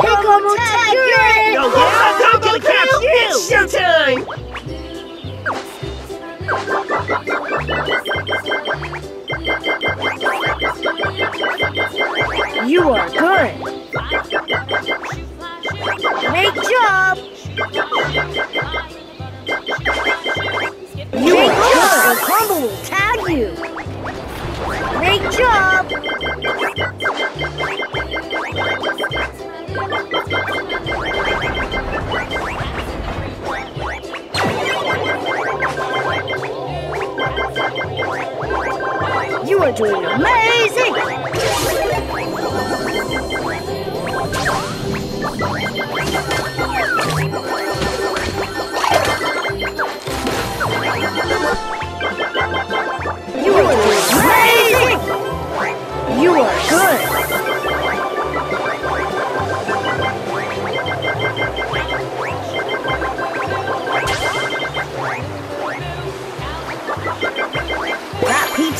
Hey, Gumbo, tag, you're it! Yeah, I'm gonna catch you! It's showtime! You are good. Great job. You Great are job.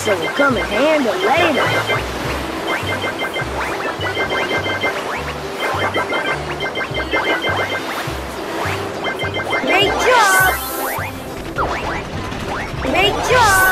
Pizza will come in handy later. Great job! Great job!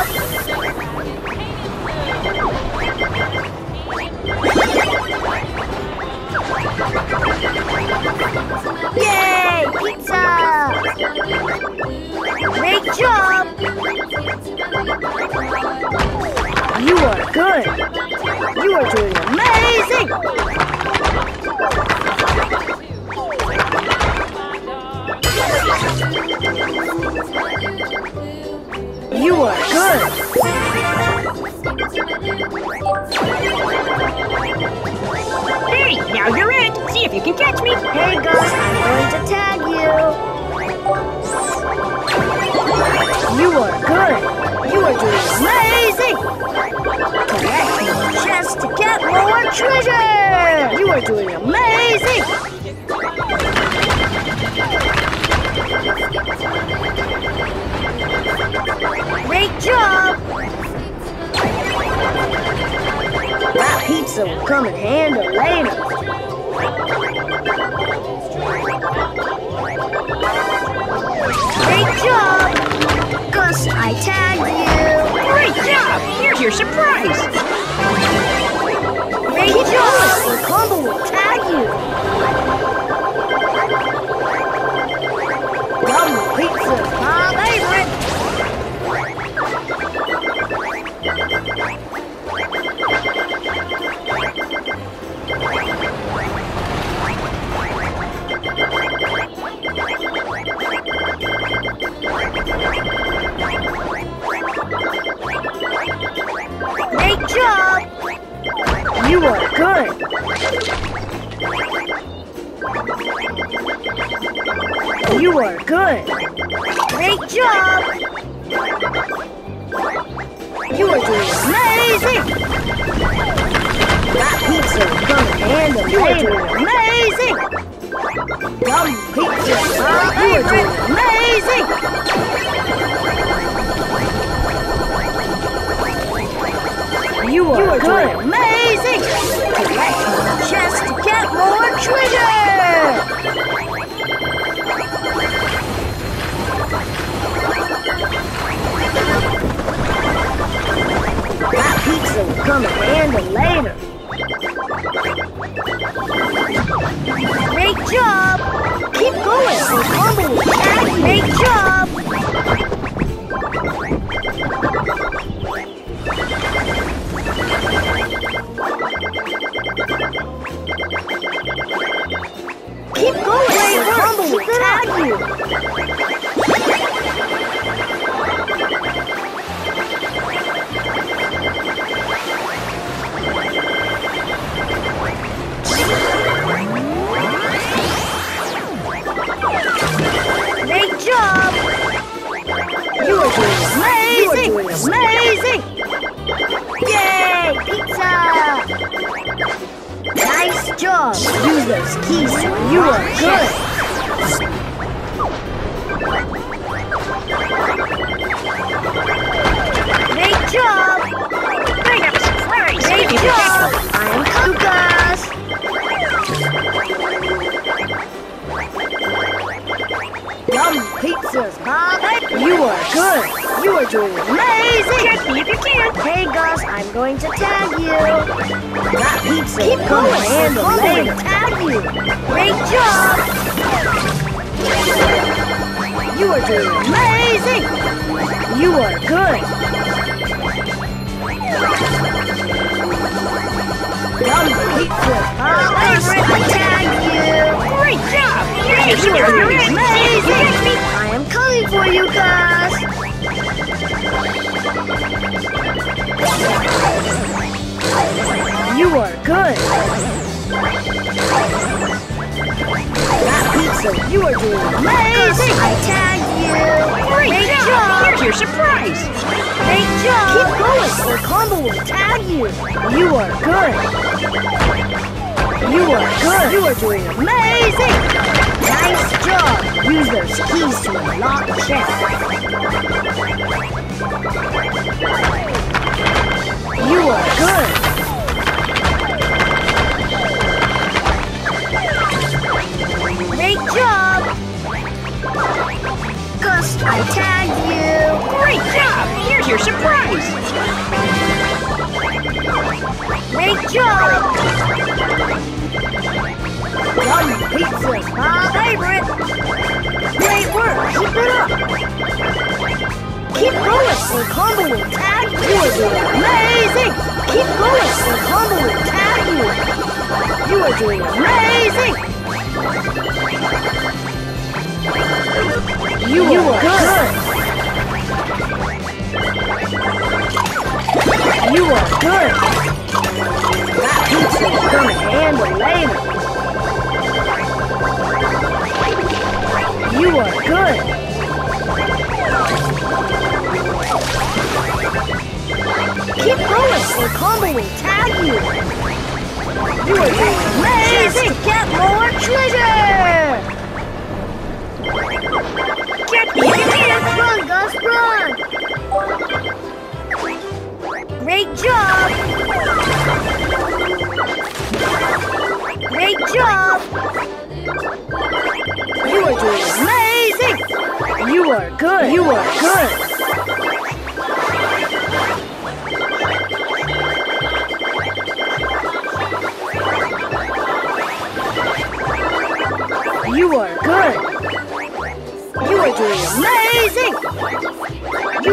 Treasure! You are doing amazing! Great job! That pizza will come in handy later. Great job! Gus, I tagged you! Great job! Here's your surprise! Great job! Combo will tag you! You are good! You are good! Great job! You are doing amazing! That pizza will come in handy You are doing amazing! Yum pizza! You are doing amazing! You are, you are doing amazing! Collect more chests to get more treasure! That pizza will come in handy later. amazing! Amazing! Yay! Pizza! Nice job! Use those keys. You are good! Great job! Great job! I'm Lucas! Yum pizzas, Bob! You are good! You are doing I'm going to tag you. That pizza Keep going and later. Tag you. Great job. You are doing amazing. You are good. Yum pizza. Ah, I tag you. Great job. You are doing You're in. See if you catch me. amazing. I am coming for you, Gus. You are good. That pizza, you are doing amazing. I tag you. Great, Great job. job. Here's your surprise. Great job. Keep going or Combo will tag you. You are good. You are good. You are doing amazing. Nice job. Use those keys to unlock chests. You are good. Great job. Gus, I tagged you. Great job. Here's your surprise. Great job! Yum pizza's my favorite! Keep going or Combo will tag you! You are doing amazing! Keep going or Combo will tag you! You are doing amazing! You, are, good. You Amazing. Get more treasure. Catch me. Run, Gus, run. Great job. Great job. You are doing amazing. You are good. You are good.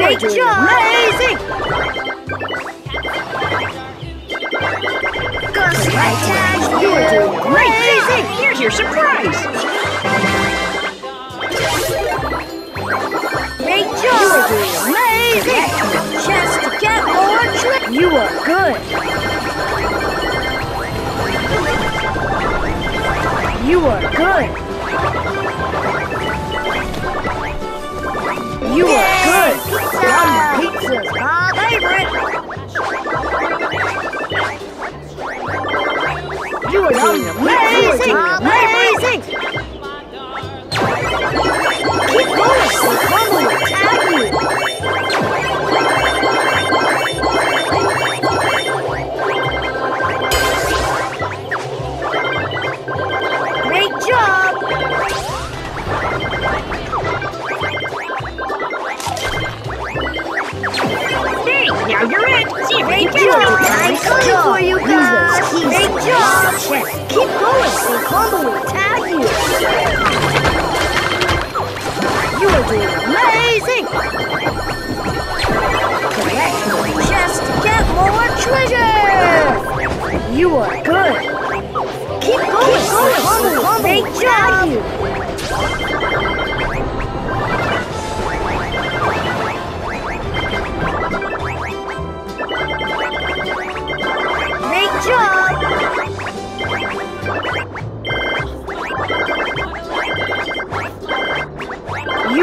You are amazing. Gus, I you. You are doing Great job. amazing. Here's your surprise. Great job! You are doing amazing! Chance to get more tricks! You are good! You are good! You are good!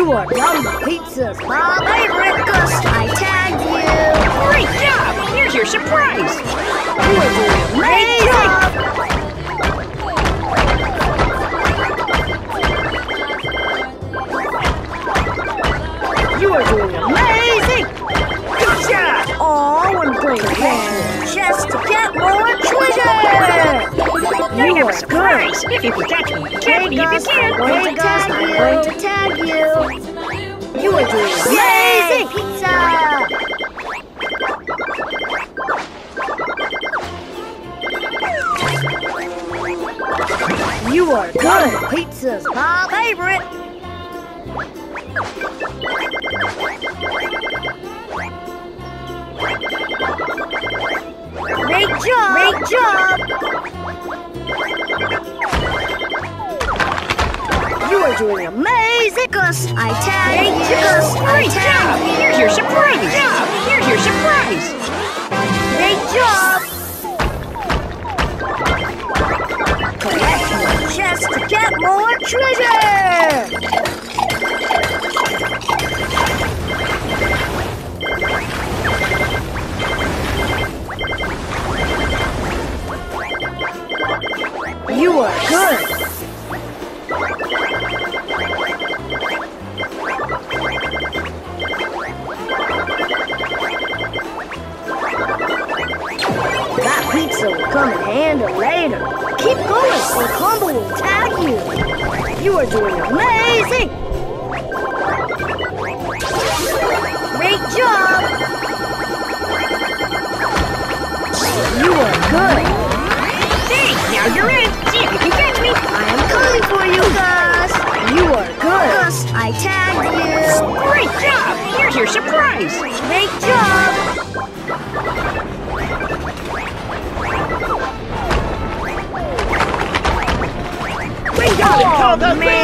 You are yum pizza's my favorite Gus. I tagged you. Great job. Here's your surprise. You are doing amazing. You are doing amazing. A are good. surprise. If you can catch me. Catch me if you Gus, I'm going to tag you. I'm going to tag you. You are doing amazing! Pizza! You are good! Pizza's my favorite! Great job! Great job! You are doing amazing! Gus, I tag you! Gus, I Great job! tag Here's your surprise! Job! Here's your surprise! Great job! Collect more chests to get more treasure! Tagged you! Great job! Here's your surprise! Great job! We gotta call the man.